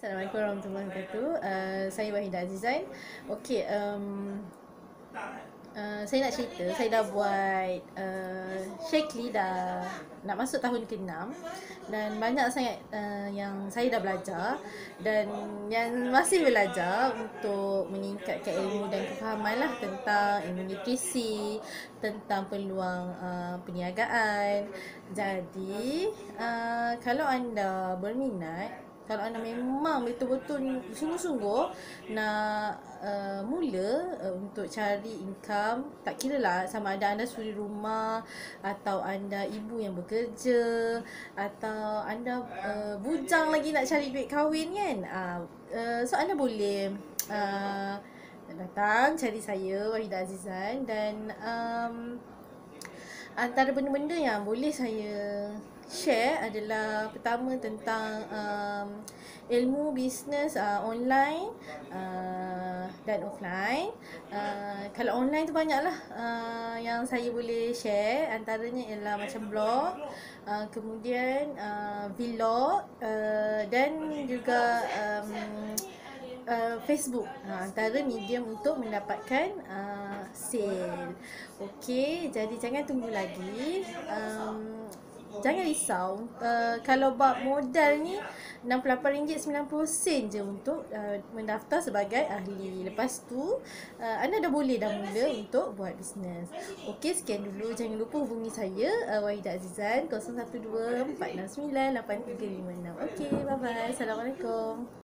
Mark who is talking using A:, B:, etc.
A: Assalamualaikum warahmatullahi wabarakatuh. Uh, saya Wahidah Azizan. Okey, um, uh, saya nak cerita, saya dah buat uh, Shakely dah nak masuk tahun ke-6 dan banyak sangat uh, yang saya dah belajar dan yang masih belajar untuk meningkatkan ilmu dan kefahaman lah tentang ilmu nutrisi, tentang peluang uh, perniagaan. Jadi, uh, kalau anda berminat kalau anda memang betul-betul sungguh-sungguh nak uh, mula uh, untuk cari income tak kira lah sama ada anda suri rumah atau anda ibu yang bekerja atau anda uh, bujang lagi nak cari duit kahwin kan? Uh, uh, so anda boleh uh, datang cari saya Wahidah Azizan dan um, antara benda-benda yang boleh saya share adalah pertama tentang um, ilmu bisnes uh, online uh, dan offline. Uh, kalau online tu banyaklah uh, yang saya boleh share antaranya ialah macam blog, uh, kemudian uh, vlog uh, dan juga um, Facebook. Uh, antara medium untuk mendapatkan uh, sale. Okey, jadi jangan tunggu lagi. Um, jangan risau. Uh, kalau bab modal ni RM68.90 je untuk uh, mendaftar sebagai ahli. Lepas tu uh, anda dah boleh dah mula untuk buat bisnes. Okey, sekian dulu. Jangan lupa hubungi saya uh, Wahidah Azizan 012 469 8356 Okey, bye bye Assalamualaikum